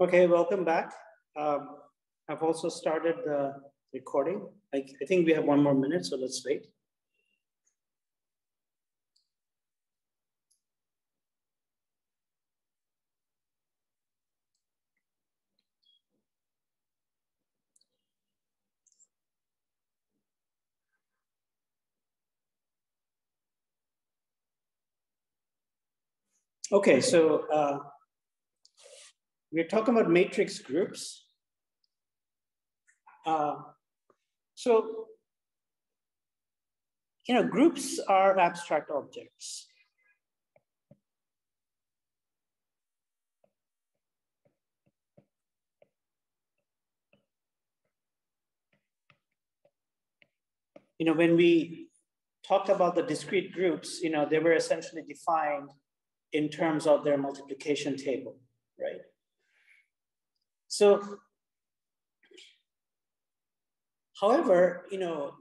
Okay, welcome back. Um, I've also started the recording. I, I think we have one more minute, so let's wait. Okay, so uh, we're talking about matrix groups. Uh, so, you know, groups are abstract objects. You know, when we talked about the discrete groups, you know, they were essentially defined in terms of their multiplication table, right? So, however, you know,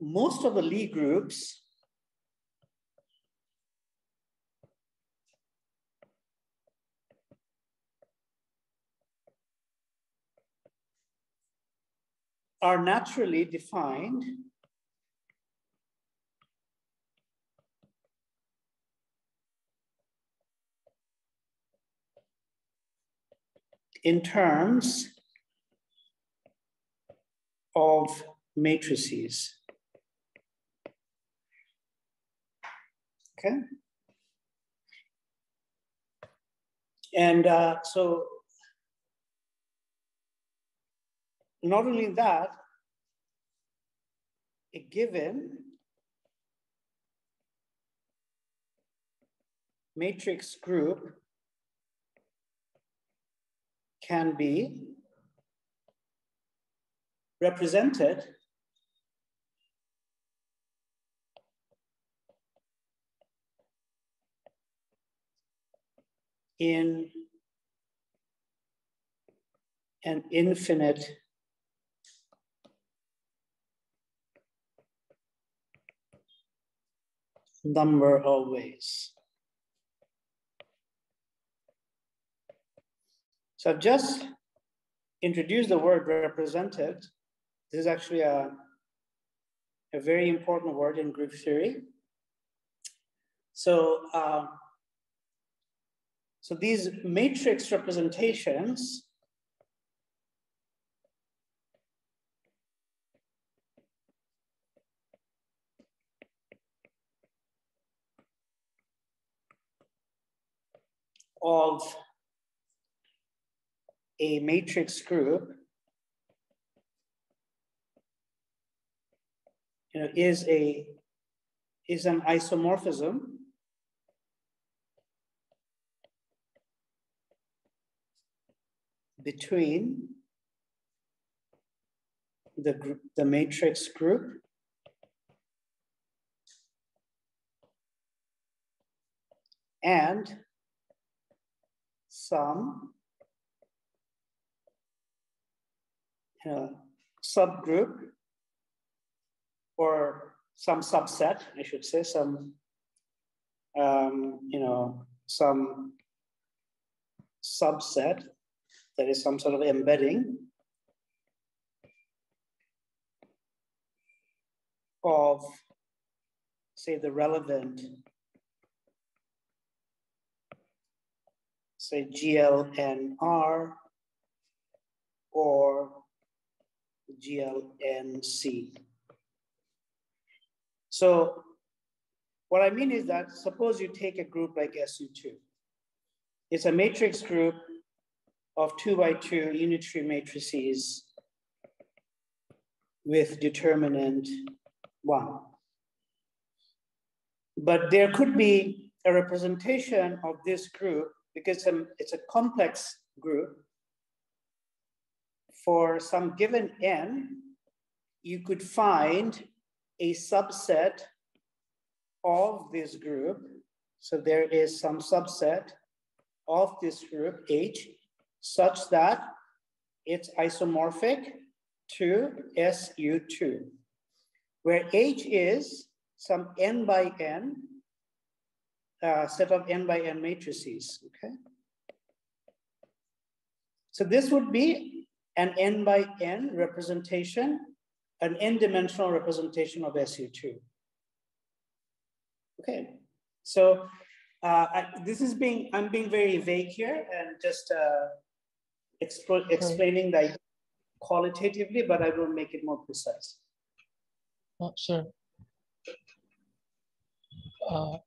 most of the Lie groups are naturally defined in terms of matrices. Okay. And uh, so not only that, a given matrix group can be represented in an infinite number of ways. So I've just introduced the word represented. This is actually a, a very important word in group theory. So, uh, so these matrix representations of a matrix group you know, is a is an isomorphism. Between the group, the matrix group and some uh, subgroup or some subset, I should say, some, um, you know, some subset that is some sort of embedding of, say, the relevant, say, GLNR or GLNC. So what I mean is that suppose you take a group like SU2. It's a matrix group of two by two unitary matrices with determinant one. But there could be a representation of this group because it's a complex group for some given n, you could find a subset of this group. So there is some subset of this group H such that it's isomorphic to SU2, where H is some n by n, uh, set of n by n matrices, okay? So this would be an n by n representation, an n-dimensional representation of SU2. Okay, so uh, I, this is being, I'm being very vague here and just uh, explaining the qualitatively, but I will make it more precise. Oh, sure. Uh,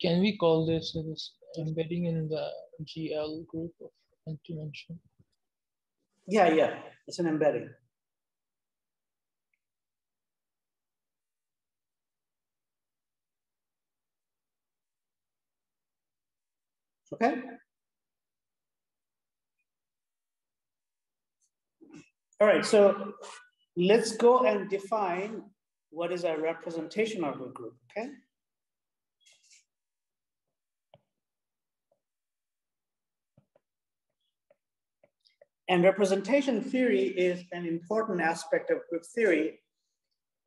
can we call this as embedding in the GL group of n dimension? Yeah, yeah, it's an embedding. Okay. All right, so let's go and define what is a representation of a group, okay? And representation theory is an important aspect of group theory.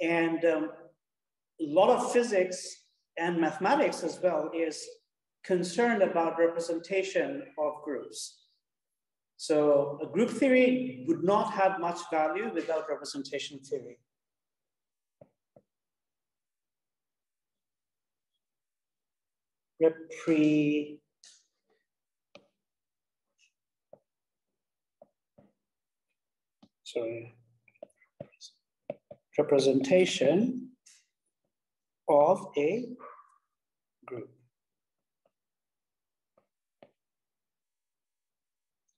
And um, a lot of physics and mathematics as well is concerned about representation of groups. So a group theory would not have much value without representation theory. Repre sorry, representation of a group.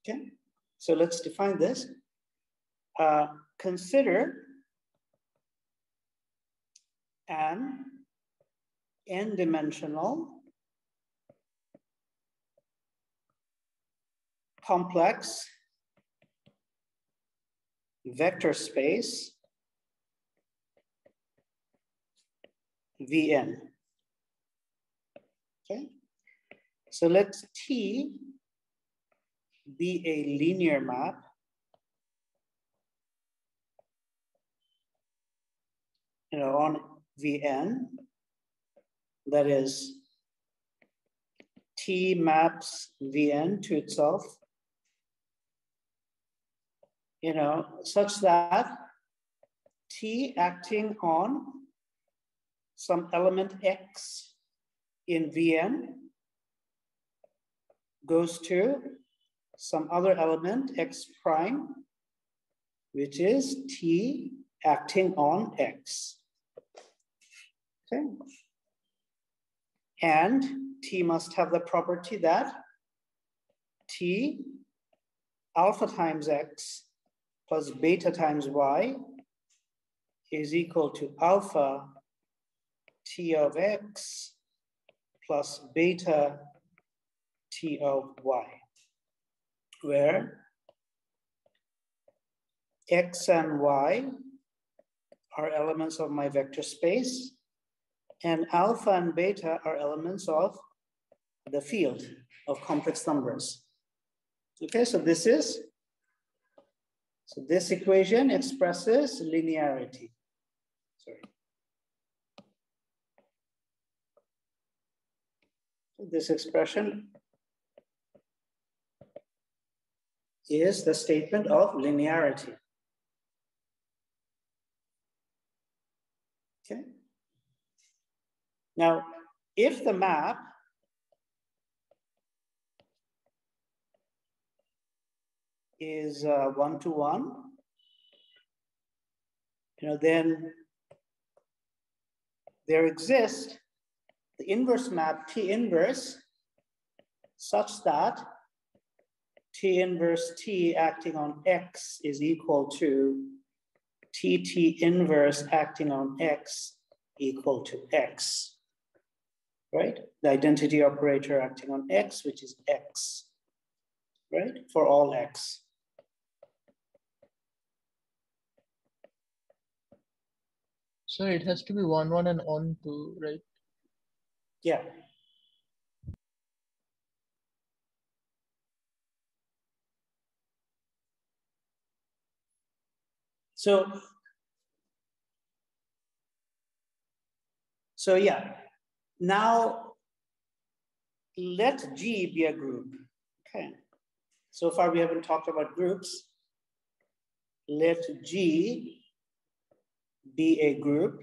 Okay, so let's define this. Uh, consider an n-dimensional complex vector space Vn. Okay, so let T be a linear map you know, on Vn, that is T maps Vn to itself you know, such that T acting on some element X in Vn goes to some other element X prime, which is T acting on X. Okay. And T must have the property that T alpha times X plus beta times y is equal to alpha t of x plus beta t of y, where x and y are elements of my vector space, and alpha and beta are elements of the field of complex numbers. Okay, so this is so this equation expresses linearity. Sorry. This expression is the statement of linearity. Okay. Now, if the map is uh, one to one, you know, then there exists the inverse map T inverse such that T inverse T acting on X is equal to TT inverse acting on X equal to X, right? The identity operator acting on X, which is X, right? For all X. So it has to be one, one and onto, right? Yeah. So, so yeah, now let G be a group, okay? So far, we haven't talked about groups. Let G be a group.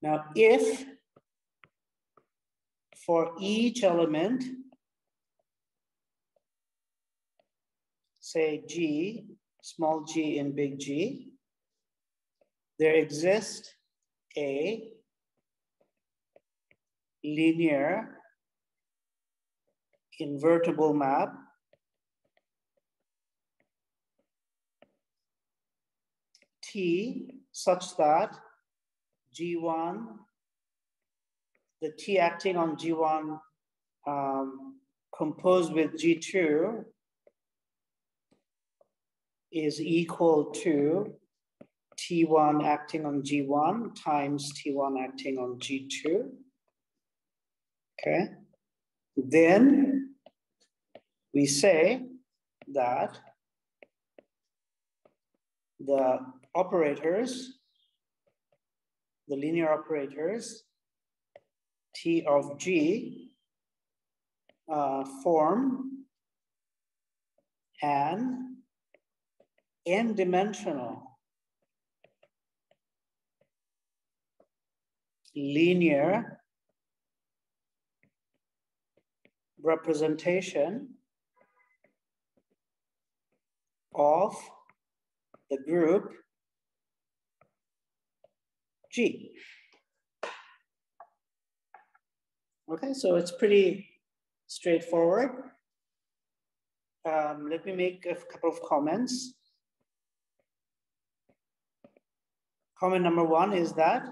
Now, if for each element, say G, small g in big G, there exists a linear invertible map T such that G1, the T acting on G1 um, composed with G2 is equal to T1 acting on G1 times T1 acting on G2. Okay. Then we say that the operators, the linear operators, T of G, uh, form an n-dimensional linear representation of the group G. Okay, so it's pretty straightforward. Um, let me make a couple of comments. Comment number one is that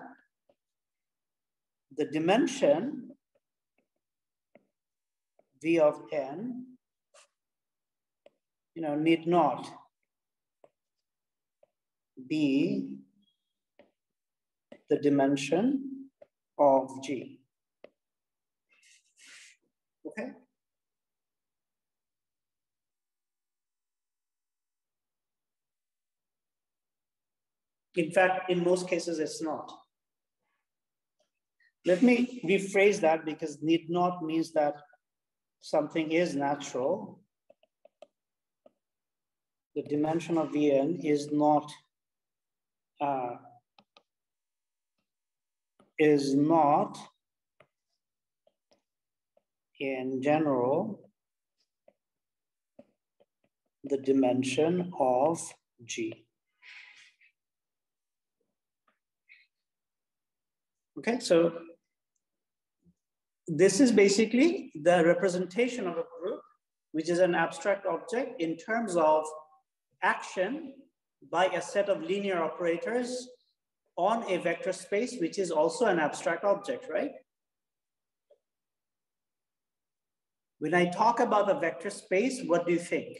the dimension v of n, you know, need not be the dimension of G. Okay? In fact, in most cases, it's not. Let me rephrase that because need not means that something is natural. The dimension of Vn is not uh, is not in general the dimension of G. Okay, so this is basically the representation of a group, which is an abstract object in terms of action by a set of linear operators on a vector space, which is also an abstract object, right? When I talk about a vector space, what do you think?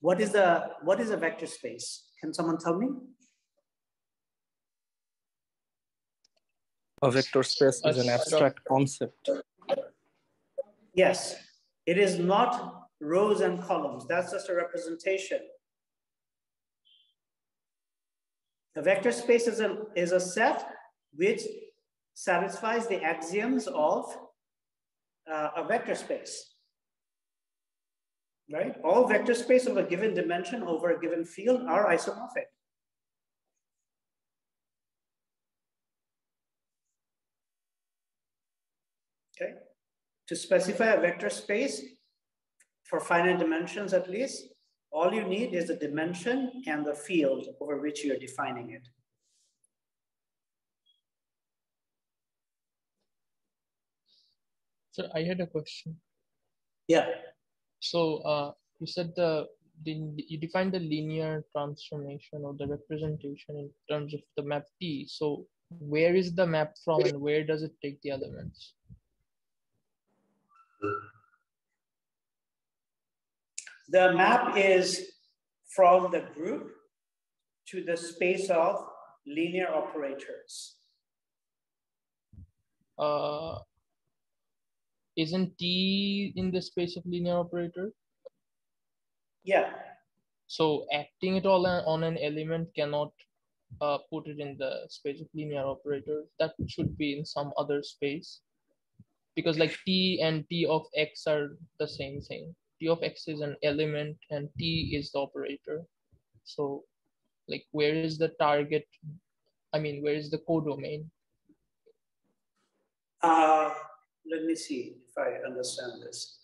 What is a, what is a vector space? Can someone tell me? A vector space is an abstract concept. Yes, it is not rows and columns. That's just a representation. A vector space is a, is a set which satisfies the axioms of uh, a vector space. Right? All vector space of a given dimension over a given field are isomorphic. Okay. To specify a vector space for finite dimensions at least, all you need is the dimension and the field over which you're defining it. So I had a question. Yeah. So uh, you said the, the you defined the linear transformation or the representation in terms of the map T. So where is the map from and where does it take the elements? The map is from the group to the space of linear operators. Uh, isn't T in the space of linear operator? Yeah. So acting it all on an element cannot uh, put it in the space of linear operator. That should be in some other space. because like t and t of x are the same thing. T of x is an element and t is the operator. So like where is the target? I mean, where is the codomain? Uh, let me see if I understand this.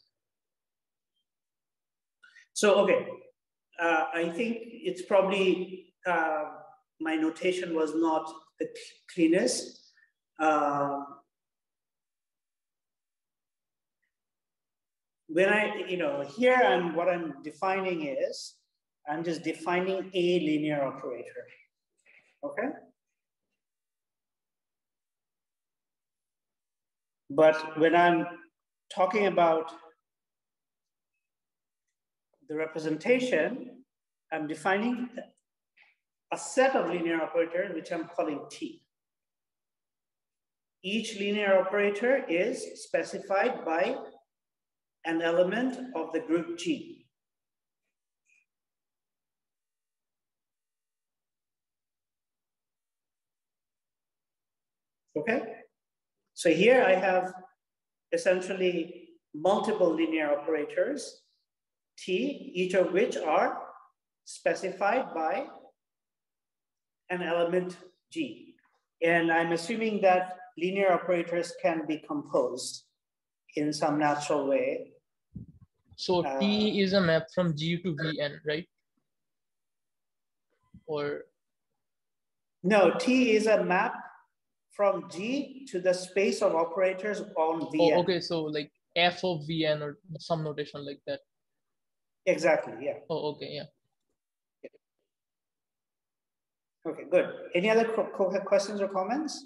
So, okay, uh, I think it's probably, uh, my notation was not the cleanest. Uh, when I, you know, here I'm, what I'm defining is, I'm just defining a linear operator, okay? But when I'm talking about the representation, I'm defining a set of linear operators, which I'm calling T. Each linear operator is specified by an element of the group G. Okay, so here I have essentially multiple linear operators, T, each of which are specified by an element G. And I'm assuming that linear operators can be composed in some natural way. So uh, T is a map from G to Vn, right? Or? No, T is a map from G to the space of operators on Vn. Oh, okay, so like f of Vn or some notation like that. Exactly, yeah. Oh, okay, yeah. Okay, good. Any other questions or comments?